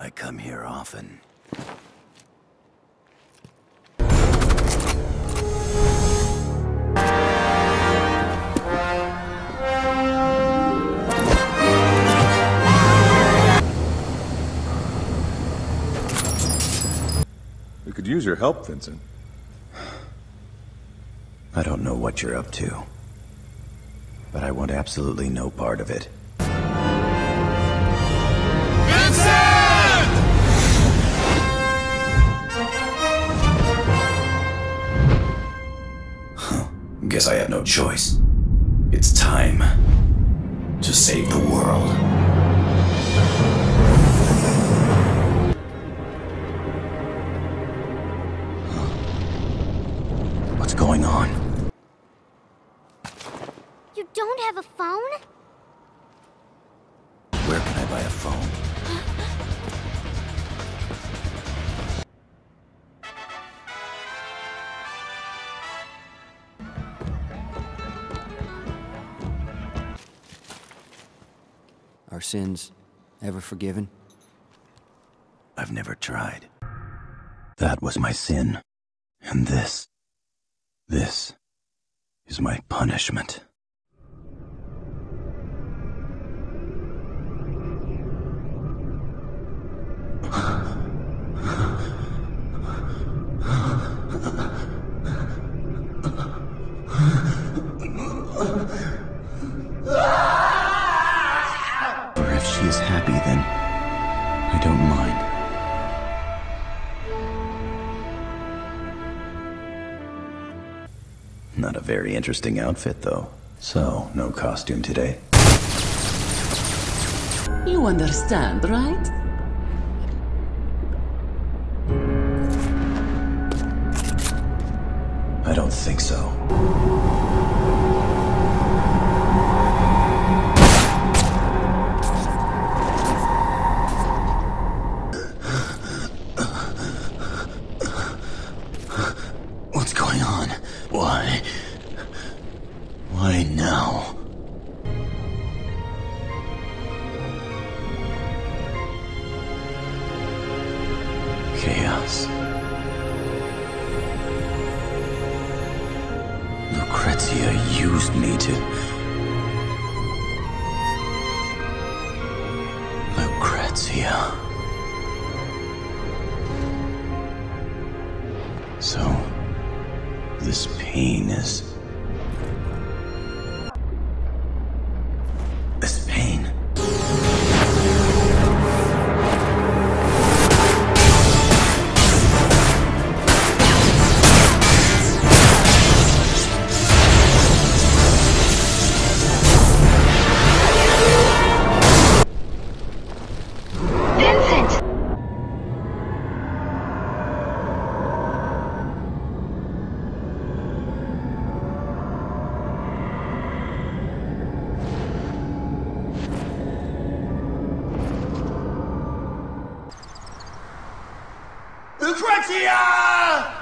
I come here often. We could use your help, Vincent. I don't know what you're up to. But I want absolutely no part of it. Guess I have no choice. It's time to save the world. What's going on? You don't have a phone? Where can I buy a phone? Our sins ever forgiven? I've never tried. That was my sin. And this. This is my punishment. I don't mind. Not a very interesting outfit, though. So, no costume today. You understand, right? I don't think so. What's going on? Why? Why now? Chaos. Lucrecia used me to. Lucrecia. So, this pain is. Lucrecia!